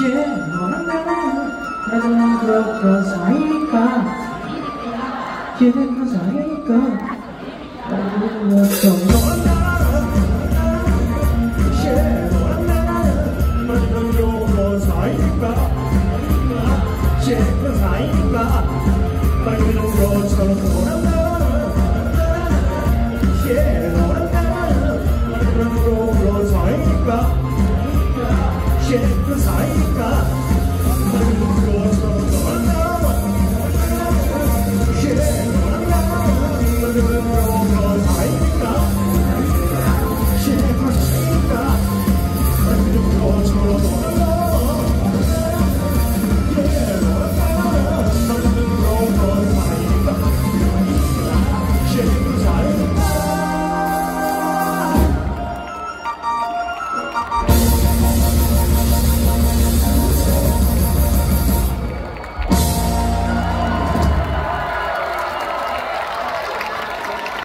예, 너랑 나랑 나는 그런 사이니까. 그런 사이니까. 나도 그런 사이